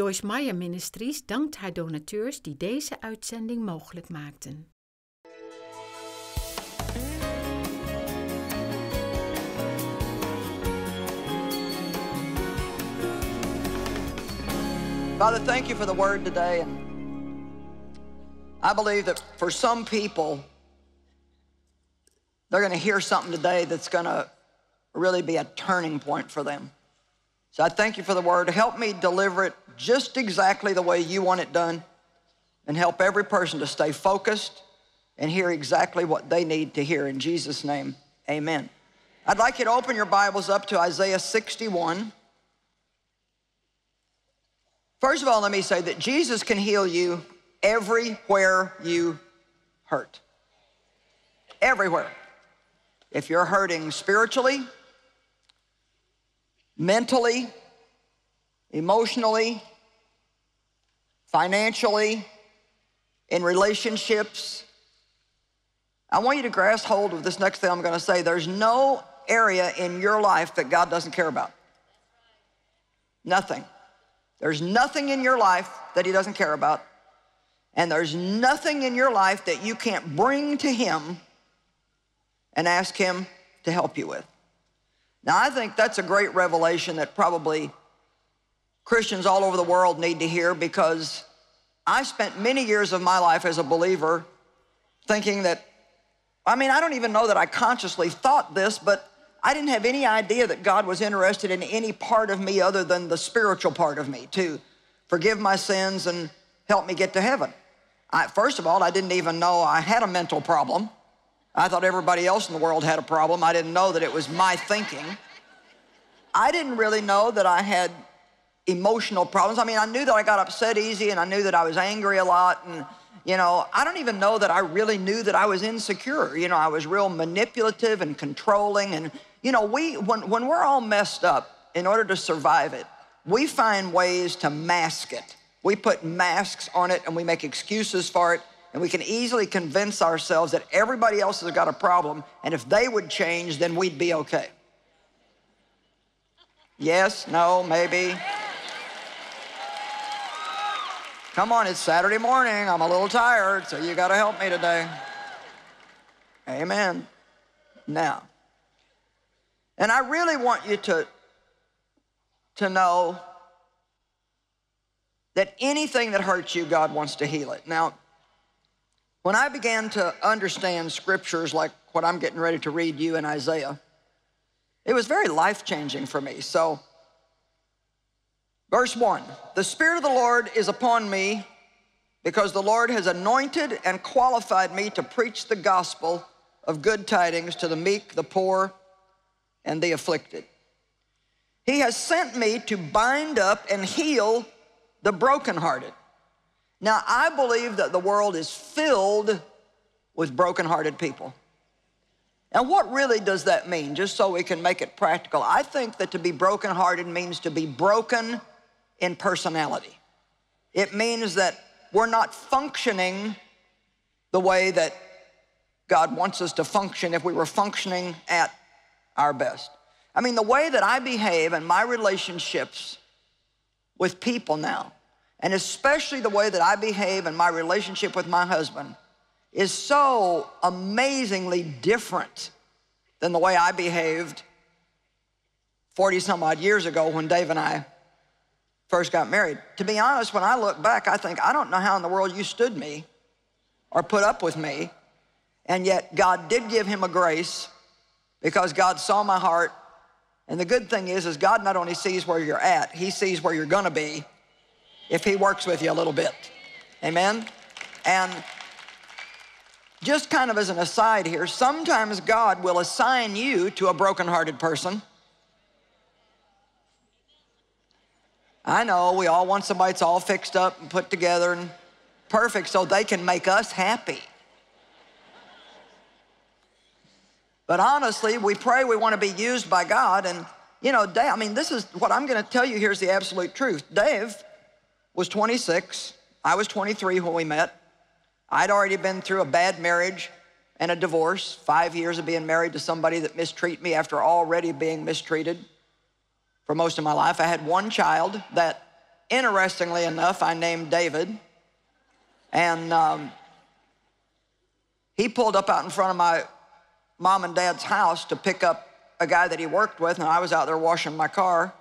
Joyce Meyer Ministries dankt haar donateurs die deze uitzending mogelijk maakten. Father, thank you for the word today. And I believe that for some people, they're going to hear something today that's going to really be a turning point for them. So I thank you for the word. Help me deliver it just exactly the way you want it done and help every person to stay focused and hear exactly what they need to hear. In Jesus' name, amen. I'd like you to open your Bibles up to Isaiah 61. First of all, let me say that Jesus can heal you everywhere you hurt. Everywhere. If you're hurting spiritually, mentally, emotionally, financially, in relationships. I want you to grasp hold of this next thing I'm going to say. There's no area in your life that God doesn't care about. Nothing. There's nothing in your life that He doesn't care about. And there's nothing in your life that you can't bring to Him and ask Him to help you with. Now, I think that's a great revelation that probably Christians all over the world need to hear because I spent many years of my life as a believer thinking that, I mean, I don't even know that I consciously thought this, but I didn't have any idea that God was interested in any part of me other than the spiritual part of me to forgive my sins and help me get to heaven. I, first of all, I didn't even know I had a mental problem. I thought everybody else in the world had a problem. I didn't know that it was my thinking. I didn't really know that I had emotional problems. I mean, I knew that I got upset easy and I knew that I was angry a lot. And, you know, I don't even know that I really knew that I was insecure. You know, I was real manipulative and controlling. And, you know, we, when, when we're all messed up, in order to survive it, we find ways to mask it. We put masks on it and we make excuses for it and we can easily convince ourselves that everybody else has got a problem, and if they would change, then we'd be okay. Yes, no, maybe. Come on, it's Saturday morning. I'm a little tired, so you got to help me today. Amen. Now, and I really want you to, to know that anything that hurts you, God wants to heal it. Now, when I began to understand scriptures like what I'm getting ready to read you in Isaiah, it was very life changing for me. So, verse 1 The Spirit of the Lord is upon me because the Lord has anointed and qualified me to preach the gospel of good tidings to the meek, the poor, and the afflicted. He has sent me to bind up and heal the brokenhearted now, I believe that the world is filled with brokenhearted people. And what really does that mean? Just so we can make it practical. I think that to be brokenhearted means to be broken in personality. It means that we're not functioning the way that God wants us to function if we were functioning at our best. I mean, the way that I behave in my relationships with people now and especially the way that I behave in my relationship with my husband, is so amazingly different than the way I behaved 40 some odd years ago when Dave and I first got married. To be honest, when I look back, I think, I don't know how in the world you stood me or put up with me. And yet God did give him a grace because God saw my heart. And the good thing is, is God not only sees where you're at, he sees where you're gonna be if he works with you a little bit. Amen? And just kind of as an aside here, sometimes God will assign you to a brokenhearted person. I know we all want somebody that's all fixed up and put together and perfect so they can make us happy. But honestly, we pray we want to be used by God. And, you know, Dave, I mean, this is what I'm going to tell you here is the absolute truth. Dave was 26. I was 23 when we met. I'd already been through a bad marriage and a divorce, five years of being married to somebody that mistreated me after already being mistreated for most of my life. I had one child that interestingly enough, I named David. And um, he pulled up out in front of my mom and dad's house to pick up a guy that he worked with, and I was out there washing my car,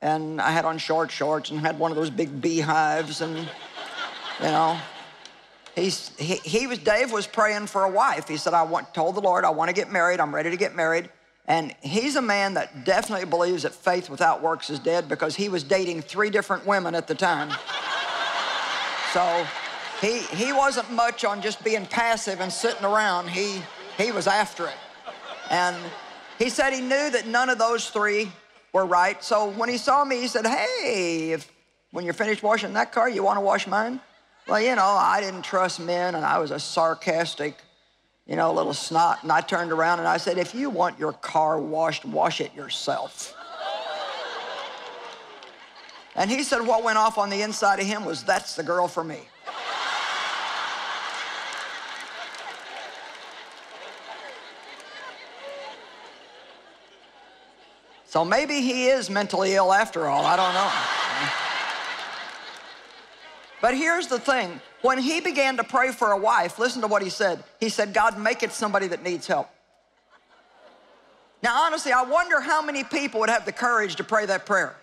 and I had on short shorts and had one of those big beehives, and you know, he's he, he was Dave was praying for a wife. He said, "I want told the Lord I want to get married. I'm ready to get married." And he's a man that definitely believes that faith without works is dead because he was dating three different women at the time. so he, he wasn't much on just being passive and sitting around. He, he was after it. And he said he knew that none of those three were right. So when he saw me, he said, hey, if when you're finished washing that car, you want to wash mine? Well, you know, I didn't trust men, and I was a sarcastic, you know, a little snot. And I turned around and I said, if you want your car washed, wash it yourself. and he said what went off on the inside of him was, that's the girl for me. So maybe he is mentally ill after all. I don't know. But here's the thing when he began to pray for a wife, listen to what he said. He said, God, make it somebody that needs help. Now, honestly, I wonder how many people would have the courage to pray that prayer.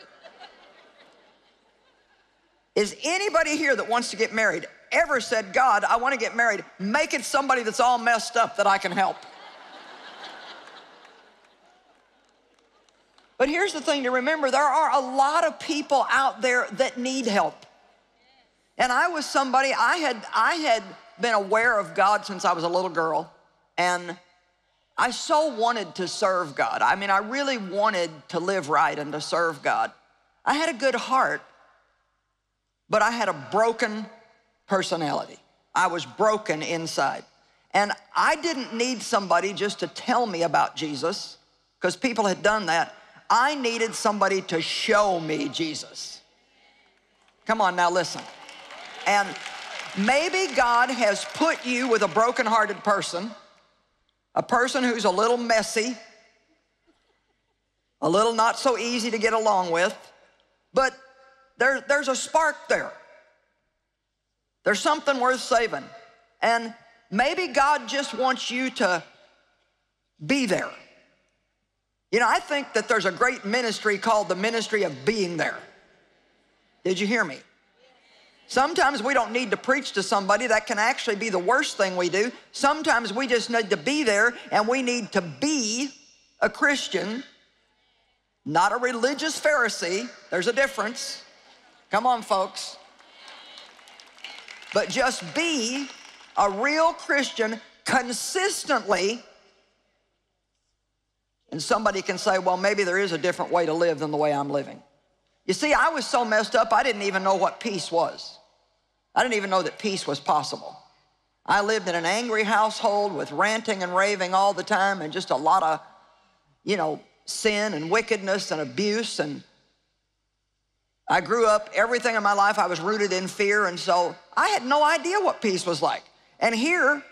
Is anybody here that wants to get married ever said, God, I want to get married, make it somebody that's all messed up that I can help? But here's the thing to remember there are a lot of people out there that need help. And I was somebody, I had, I had been aware of God since I was a little girl. And I so wanted to serve God. I mean, I really wanted to live right and to serve God. I had a good heart, but I had a broken personality. I was broken inside. And I didn't need somebody just to tell me about Jesus, because people had done that. I needed somebody to show me Jesus. Come on now, listen. And maybe God has put you with a broken-hearted person, a person who's a little messy, a little not so easy to get along with, but there, there's a spark there. There's something worth saving. And maybe God just wants you to be there. You know, I think that there's a great ministry called the ministry of being there. Did you hear me? Sometimes we don't need to preach to somebody. That can actually be the worst thing we do. Sometimes we just need to be there and we need to be a Christian, not a religious Pharisee. There's a difference. Come on, folks. But just be a real Christian consistently and somebody can say, well, maybe there is a different way to live than the way I'm living. You see, I was so messed up, I didn't even know what peace was. I didn't even know that peace was possible. I lived in an angry household with ranting and raving all the time and just a lot of, you know, sin and wickedness and abuse. And I grew up, everything in my life, I was rooted in fear. And so I had no idea what peace was like. And here,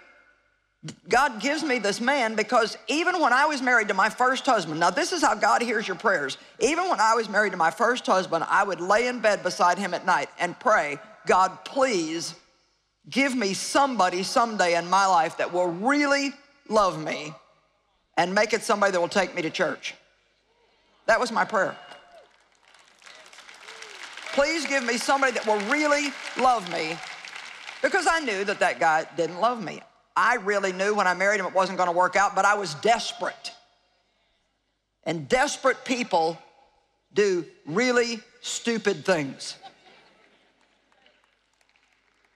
God gives me this man because even when I was married to my first husband, now this is how God hears your prayers. Even when I was married to my first husband, I would lay in bed beside him at night and pray, God, please give me somebody someday in my life that will really love me and make it somebody that will take me to church. That was my prayer. Please give me somebody that will really love me because I knew that that guy didn't love me. I really knew when I married him it wasn't going to work out, but I was desperate. And desperate people do really stupid things.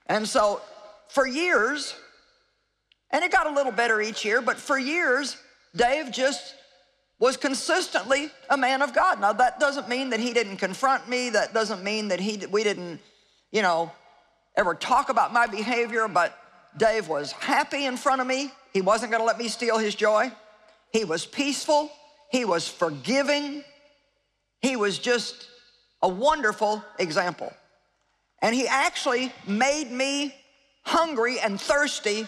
And so for years, and it got a little better each year, but for years, Dave just was consistently a man of God. Now that doesn't mean that he didn't confront me. That doesn't mean that he, we didn't, you know, ever talk about my behavior, but Dave was happy in front of me. He wasn't going to let me steal his joy. He was peaceful. He was forgiving. He was just a wonderful example. And he actually made me hungry and thirsty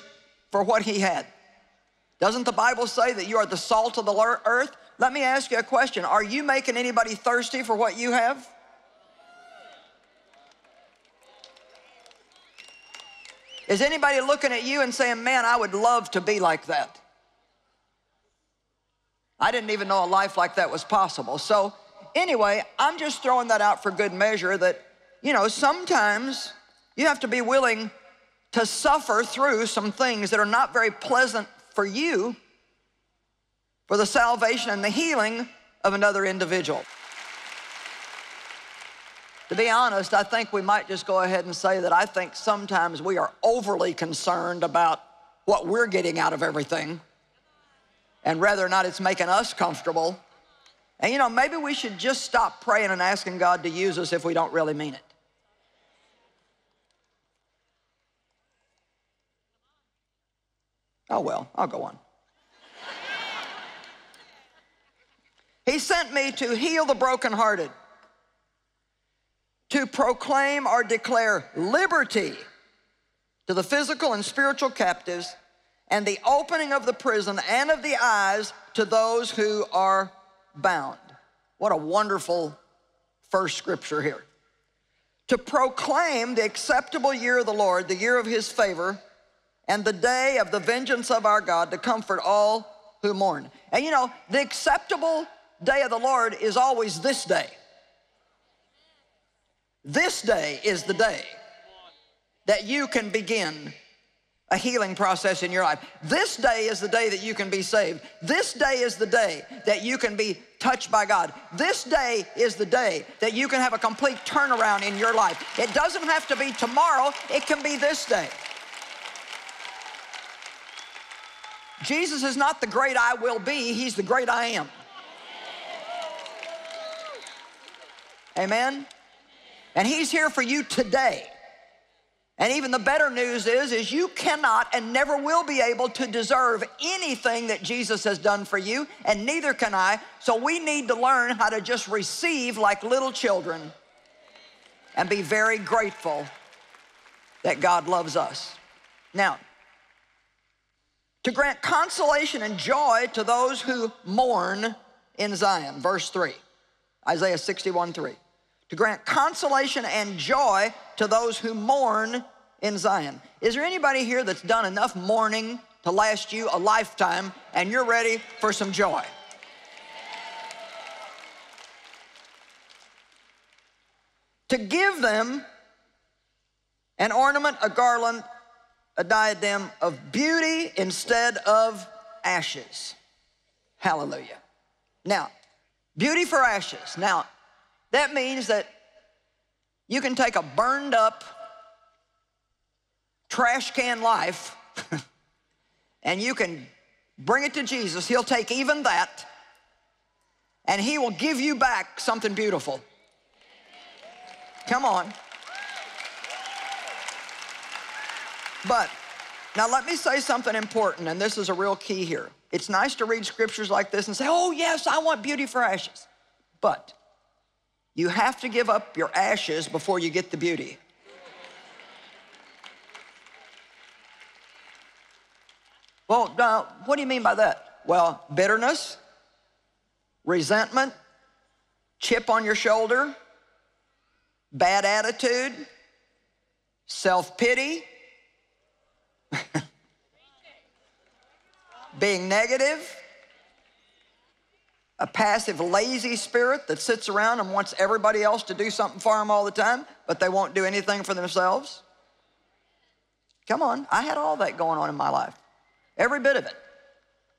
for what he had. Doesn't the Bible say that you are the salt of the earth? Let me ask you a question. Are you making anybody thirsty for what you have? Is anybody looking at you and saying, man, I would love to be like that? I didn't even know a life like that was possible. So, anyway, I'm just throwing that out for good measure that you know, sometimes you have to be willing to suffer through some things that are not very pleasant for you for the salvation and the healing of another individual. To be honest, I think we might just go ahead and say that I think sometimes we are overly concerned about what we're getting out of everything and whether or not it's making us comfortable. And you know, maybe we should just stop praying and asking God to use us if we don't really mean it. Oh, well, I'll go on. he sent me to heal the brokenhearted, to proclaim or declare liberty to the physical and spiritual captives, and the opening of the prison and of the eyes to those who are bound. What a wonderful first scripture here. To proclaim the acceptable year of the Lord, the year of his favor, and the day of the vengeance of our God to comfort all who mourn. And you know, the acceptable day of the Lord is always this day. This day is the day that you can begin a healing process in your life. This day is the day that you can be saved. This day is the day that you can be touched by God. This day is the day that you can have a complete turnaround in your life. It doesn't have to be tomorrow, it can be this day. Jesus is not the great I will be, He's the great I am. Amen? And He's here for you today. And even the better news is, is you cannot and never will be able to deserve anything that Jesus has done for you, and neither can I. So we need to learn how to just receive like little children and be very grateful that God loves us. Now, to grant consolation and joy to those who mourn in Zion, verse 3, Isaiah 61 3 to grant consolation and joy to those who mourn in Zion. Is there anybody here that's done enough mourning to last you a lifetime and you're ready for some joy? To give them an ornament, a garland, a diadem of beauty instead of ashes. Hallelujah. Now, beauty for ashes. Now, that means that you can take a burned up trash can life and you can bring it to Jesus. He'll take even that and he will give you back something beautiful. Come on. But now let me say something important, and this is a real key here. It's nice to read scriptures like this and say, oh, yes, I want beauty for ashes. But you have to give up your ashes before you get the beauty. Well, now, what do you mean by that? Well, bitterness, resentment, chip on your shoulder, bad attitude, self-pity, being negative, a passive, lazy spirit that sits around and wants everybody else to do something for them all the time, but they won't do anything for themselves? Come on, I had all that going on in my life, every bit of it.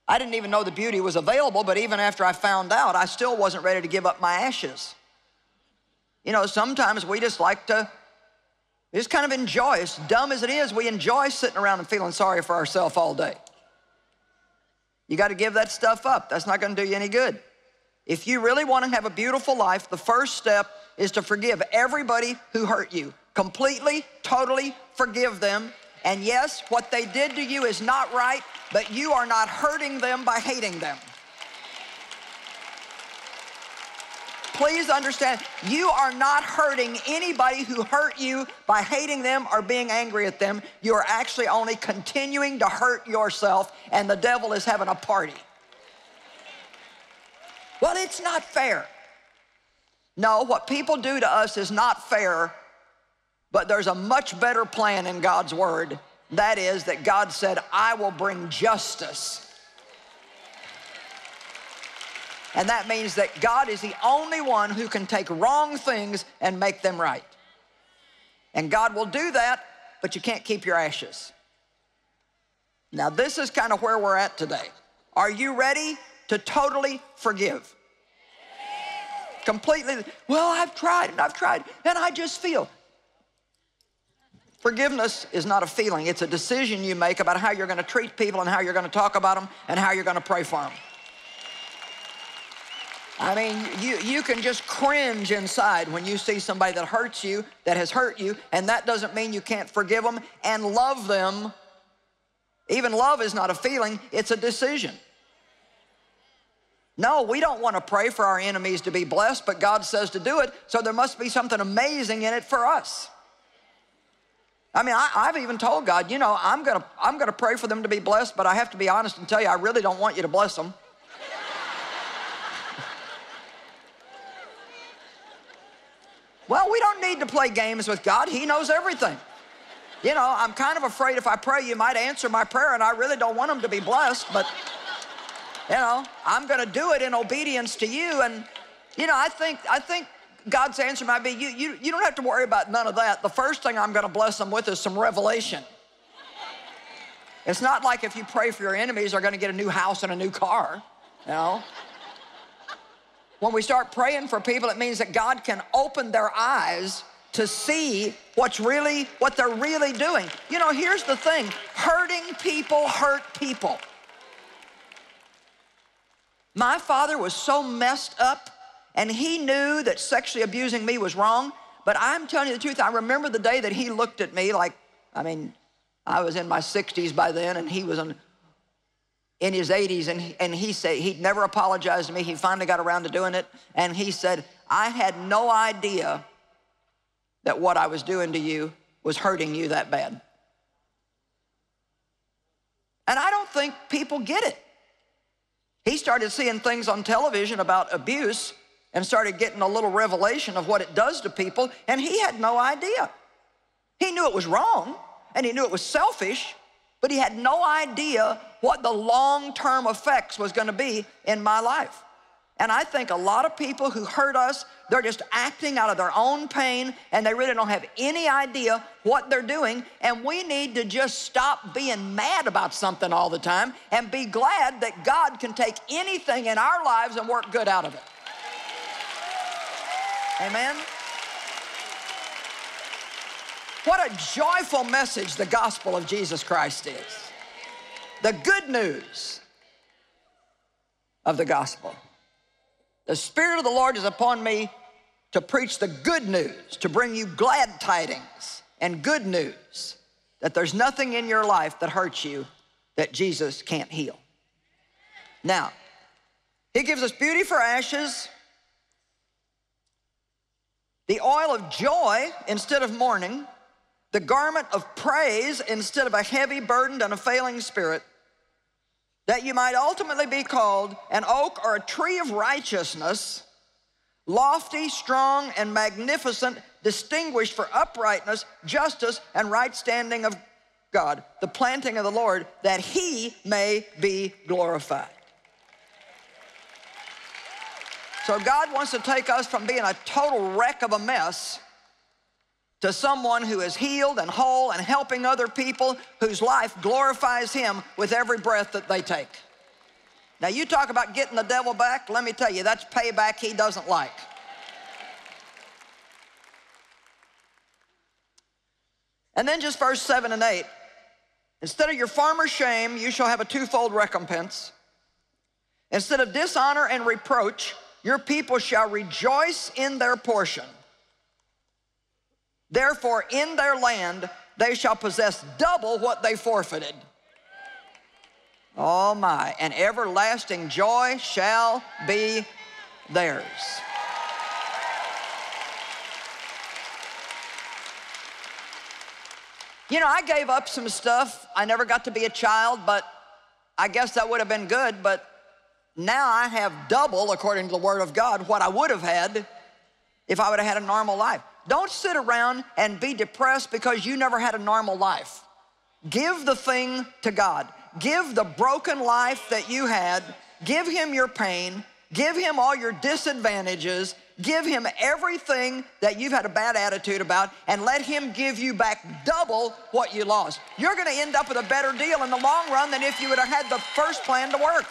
I didn't even know the beauty was available, but even after I found out, I still wasn't ready to give up my ashes. You know, sometimes we just like to just kind of enjoy, as dumb as it is, we enjoy sitting around and feeling sorry for ourselves all day. You got to give that stuff up. That's not going to do you any good. If you really want to have a beautiful life, the first step is to forgive everybody who hurt you. Completely, totally forgive them. And yes, what they did to you is not right, but you are not hurting them by hating them. Please understand, you are not hurting anybody who hurt you by hating them or being angry at them. You are actually only continuing to hurt yourself, and the devil is having a party. Well, it's not fair. No, what people do to us is not fair, but there's a much better plan in God's word That is, that God said, I will bring justice. And that means that God is the only one who can take wrong things and make them right. And God will do that, but you can't keep your ashes. Now, this is kind of where we're at today. Are you ready to totally forgive? Completely, well, I've tried and I've tried, and I just feel. Forgiveness is not a feeling, it's a decision you make about how you're going to treat people and how you're going to talk about them and how you're going to pray for them. I mean, you, you can just cringe inside when you see somebody that hurts you, that has hurt you, and that doesn't mean you can't forgive them and love them. Even love is not a feeling, it's a decision. No, we don't want to pray for our enemies to be blessed, but God says to do it, so there must be something amazing in it for us. I mean, I, have even told God, you know, I'm gonna, I'm gonna pray for them to be blessed, but I have to be honest and tell you, I really don't want you to bless them. Well, we don't need to play games with God. He knows everything. You know, I'm kind of afraid if I pray, you might answer my prayer, and I really don't want him to be blessed, but, you know, I'm gonna do it in obedience to you. And, you know, I think, I think God's answer might be, you, you, you don't have to worry about none of that. The first thing I'm going to bless them with is some revelation. It's not like if you pray for your enemies, they're going to get a new house and a new car, you know. When we start praying for people, it means that God can open their eyes to see what's really, what they're really doing. You know, here's the thing, hurting people hurt people. My father was so messed up and he knew that sexually abusing me was wrong. But I'm telling you the truth, I remember the day that he looked at me like, I mean, I was in my 60s by then, and he was in, in his 80s, and, he, and he said, he'd never apologized to me. He finally got around to doing it, and he said, I had no idea that what I was doing to you was hurting you that bad. And I don't think people get it. He started seeing things on television about abuse, and started getting a little revelation of what it does to people, and he had no idea. He knew it was wrong, and he knew it was selfish, but he had no idea what the long-term effects was gonna be in my life. And I think a lot of people who hurt us, they're just acting out of their own pain and they really don't have any idea what they're doing. And we need to just stop being mad about something all the time and be glad that God can take anything in our lives and work good out of it. Amen? What a joyful message the gospel of Jesus Christ is. The good news of the gospel. The Spirit of the Lord is upon me to preach the good news, to bring you glad tidings and good news that there's nothing in your life that hurts you that Jesus can't heal. Now, He gives us beauty for ashes, the oil of joy instead of mourning, the garment of praise instead of a heavy, burdened, and a failing spirit, that you might ultimately be called an oak or a tree of righteousness, lofty, strong, and magnificent, distinguished for uprightness, justice, and right standing of God, the planting of the Lord, that he may be glorified. So God wants to take us from being a total wreck of a mess to someone who is healed and whole and helping other people whose life glorifies Him with every breath that they take. Now, you talk about getting the devil back, let me tell you, that's payback he doesn't like. And then just verse 7 and 8 instead of your former shame, you shall have a twofold recompense. Instead of dishonor and reproach, your people shall rejoice in their portion. Therefore, in their land, they shall possess double what they forfeited. Oh my, and everlasting joy shall be theirs. You know, I gave up some stuff. I never got to be a child, but I guess that would have been good, but now I have double, according to the Word of God, what I would have had if I would have had a normal life. Don't sit around and be depressed because you never had a normal life. Give the thing to God. Give the broken life that you had, give Him your pain, give Him all your disadvantages, give Him everything that you've had a bad attitude about, and let Him give you back double what you lost. You're gonna end up with a better deal in the long run than if you would have had the first plan to work.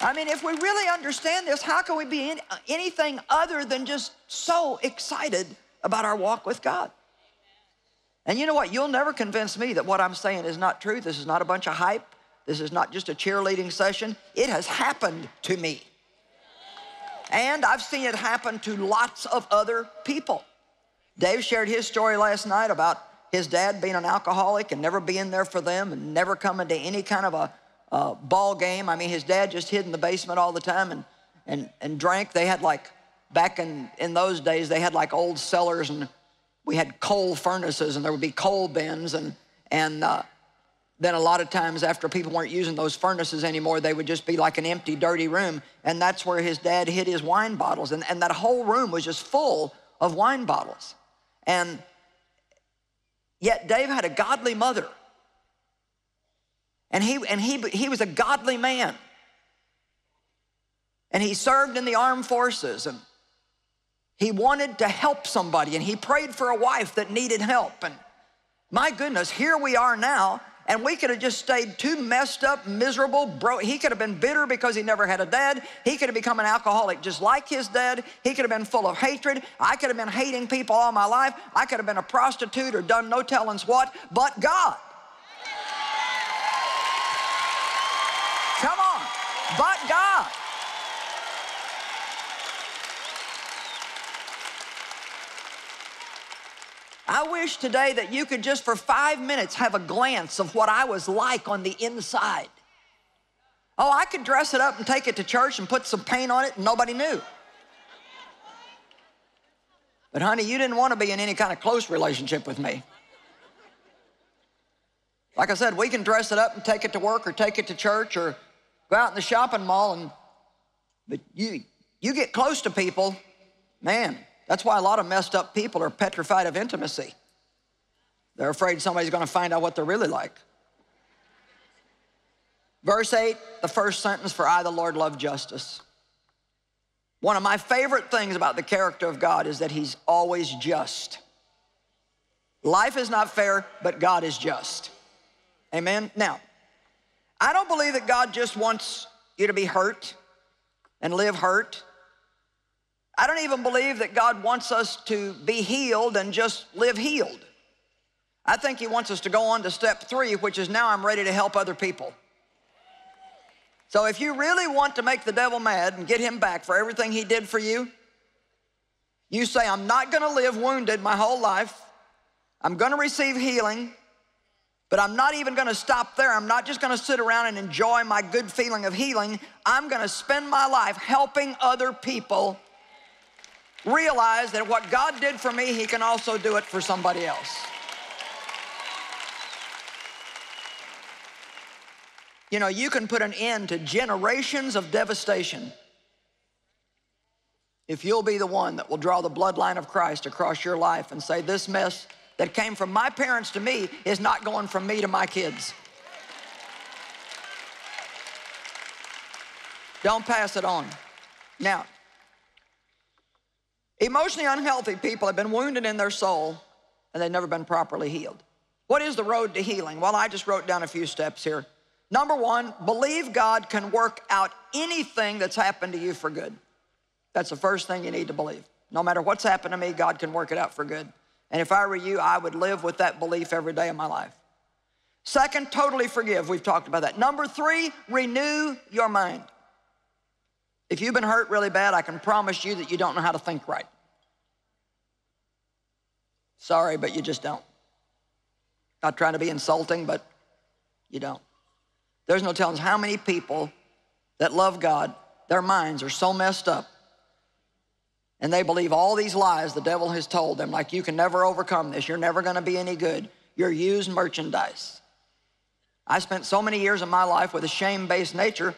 I mean, if we really understand this, how can we be uh, anything other than just so excited about our walk with God? And you know what? You'll never convince me that what I'm saying is not true. This is not a bunch of hype. This is not just a cheerleading session. It has happened to me. And I've seen it happen to lots of other people. Dave shared his story last night about his dad being an alcoholic and never being there for them and never coming to any kind of a, a ball game. I mean, his dad just hid in the basement all the time and, and, and drank. They had like, back in, in those days, they had like old cellars and we had coal furnaces and there would be coal bins and, and uh, then a lot of times after people weren't using those furnaces anymore, they would just be like an empty, dirty room. And that's where his dad hid his wine bottles. And, and that whole room was just full of wine bottles. And yet Dave had a godly mother. And he, and he, he was a godly man. And he served in the armed forces. And he wanted to help somebody and he prayed for a wife that needed help. And my goodness, here we are now and we could have just stayed too messed up, miserable, broke. He could have been bitter because he never had a dad. He could have become an alcoholic just like his dad. He could have been full of hatred. I could have been hating people all my life. I could have been a prostitute or done no tellings what, but God. Come on, but God. I wish today that you could just for five minutes have a glance of what I was like on the inside. Oh, I could dress it up and take it to church and put some paint on it and nobody knew. But honey, you didn't want to be in any kind of close relationship with me. Like I said, we can dress it up and take it to work or take it to church or go out in the shopping mall and but you you get close to people, man, that's why a lot of messed up people are petrified of intimacy. They're afraid somebody's going to find out what they're really like. Verse 8, the first sentence, for I, the Lord, love justice. One of my favorite things about the character of God is that he's always just. Life is not fair, but God is just. Amen? Now, I don't believe that God just wants you to be hurt and live hurt I don't even believe that God wants us to be healed and just live healed. I think He wants us to go on to step three, which is now I'm ready to help other people. So if you really want to make the devil mad and get him back for everything he did for you, you say, I'm not gonna live wounded my whole life. I'm gonna receive healing, but I'm not even gonna stop there. I'm not just gonna sit around and enjoy my good feeling of healing. I'm gonna spend my life helping other people realize that what God did for me, He can also do it for somebody else. You know, you can put an end to generations of devastation if you'll be the one that will draw the bloodline of Christ across your life and say, This mess that came from my parents to me is not going from me to my kids. Don't pass it on. Now, Emotionally unhealthy people have been wounded in their soul and they've never been properly healed. What is the road to healing? Well, I just wrote down a few steps here. Number one, believe God can work out anything that's happened to you for good. That's the first thing you need to believe. No matter what's happened to me, God can work it out for good. And if I were you, I would live with that belief every day of my life. Second, totally forgive. We've talked about that. Number three, renew your mind. If you've been hurt really bad, I can promise you that you don't know how to think right. Sorry, but you just don't. Not trying to be insulting, but you don't. There's no telling how many people that love God, their minds are so messed up and they believe all these lies the devil has told them, like you can never overcome this, you're never gonna be any good, you're used merchandise. I spent so many years of my life with a shame-based nature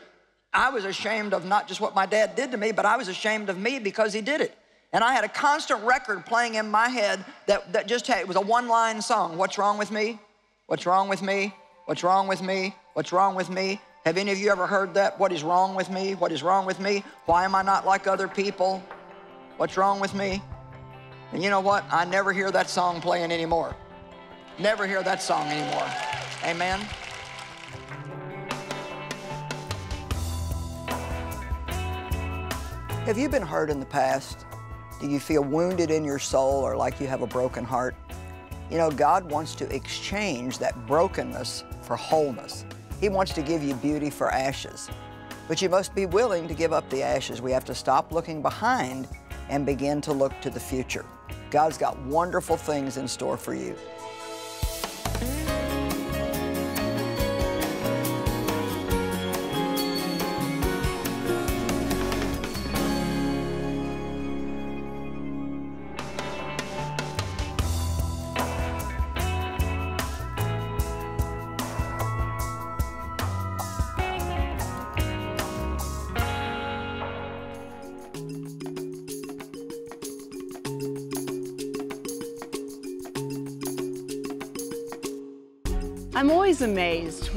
I was ashamed of not just what my dad did to me, but I was ashamed of me because he did it. And I had a constant record playing in my head that, that just had, it was a one line song. What's wrong with me? What's wrong with me? What's wrong with me? What's wrong with me? Have any of you ever heard that? What is wrong with me? What is wrong with me? Why am I not like other people? What's wrong with me? And you know what? I never hear that song playing anymore. Never hear that song anymore. Amen. Have you been hurt in the past? Do you feel wounded in your soul or like you have a broken heart? You know, God wants to exchange that brokenness for wholeness. He wants to give you beauty for ashes. But you must be willing to give up the ashes. We have to stop looking behind and begin to look to the future. God's got wonderful things in store for you.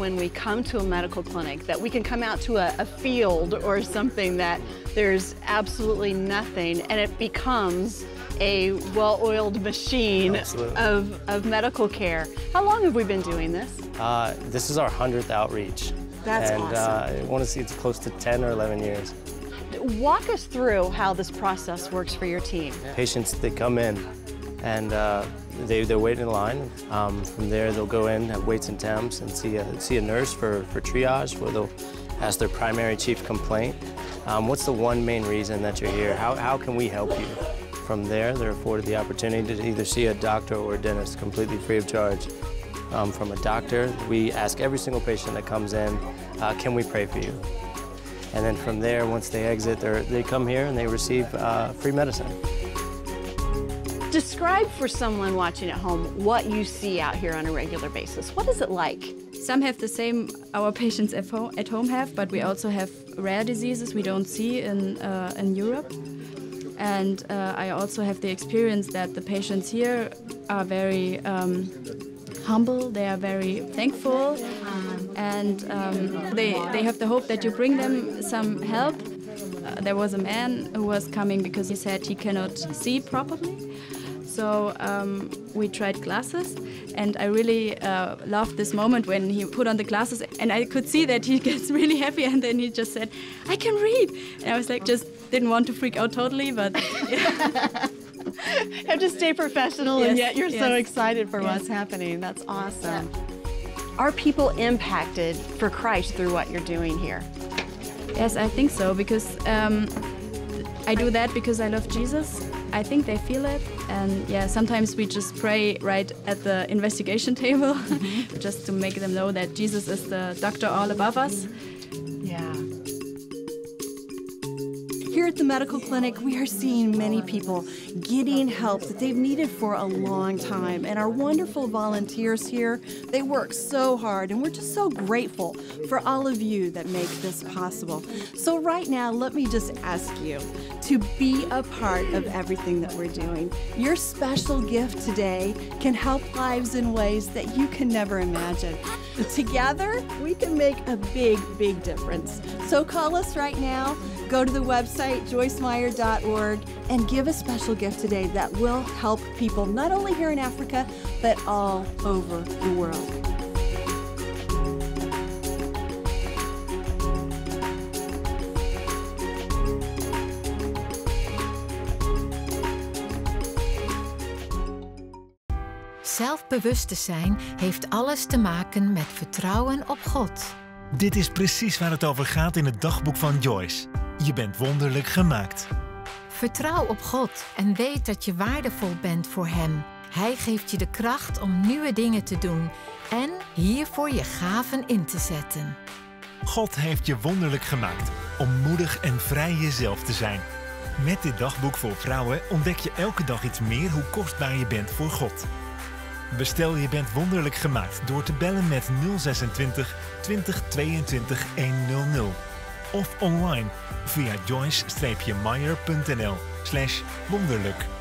When we come to a medical clinic that we can come out to a, a, field or something that there's absolutely nothing and it becomes a well-oiled machine of, of medical care. How long have we been doing this? Uh, this is our 100th outreach. That's and, awesome. uh, I want to see it's close to 10 or 11 years. Walk us through how this process works for your team. Patients, they come in and uh, they, they wait in line. Um, from there, they'll go in, have weights and temps, and see a, see a nurse for, for triage, where they'll ask their primary chief complaint. Um, what's the one main reason that you're here? How, how can we help you? From there, they're afforded the opportunity to either see a doctor or a dentist completely free of charge. Um, from a doctor, we ask every single patient that comes in, uh, can we pray for you? And then from there, once they exit, they come here and they receive uh, free medicine. Describe for someone watching at home what you see out here on a regular basis. What is it like? Some have the same our patients at home, at home have, but we also have rare diseases we don't see in, uh, in Europe. And uh, I also have the experience that the patients here are very um, humble, they are very thankful, and um, they, they have the hope that you bring them some help. Uh, there was a man who was coming because he said he cannot see properly. So um, we tried glasses, and I really uh, loved this moment when he put on the glasses, and I could see that he gets really happy, and then he just said, "I can read," and I was like, just didn't want to freak out totally, but. have to stay professional, yes, and yet you're yes. so excited for yes. what's happening. That's awesome. Are people impacted for Christ through what you're doing here? Yes, I think so because um, I do that because I love Jesus. I think they feel it, and yeah, sometimes we just pray right at the investigation table, mm-hmm. just to make them know that Jesus is the doctor all above us. Yeah. Here at the medical clinic, we are seeing many people getting help that they've needed for a long time. And our wonderful volunteers here, they work so hard, and we're just so grateful for all of you that make this possible. So, right now, let me just ask you to be a part of everything that we're doing. Your special gift today can help lives in ways that you can never imagine. Together, we can make a big, big difference. So, call us right now. Go to the website, joycemeyer.org, and give a special gift today that will help people not only here in Africa, but all over the world. Zelfbewust te zijn heeft alles te maken met vertrouwen op God. Dit is precies waar het over gaat in het dagboek van Joyce. Je bent wonderlijk gemaakt. Vertrouw op God en weet dat je waardevol bent voor Hem. Hij geeft je de kracht om nieuwe dingen te doen en hiervoor je gaven in te zetten. God heeft je wonderlijk gemaakt om moedig en vrij jezelf te zijn. Met dit dagboek voor vrouwen ontdek je elke dag iets meer hoe kostbaar je bent voor God. Bestel je bent wonderlijk gemaakt door te bellen met 026 2022 100 of online via joyce-meyer.nl wonderlijk.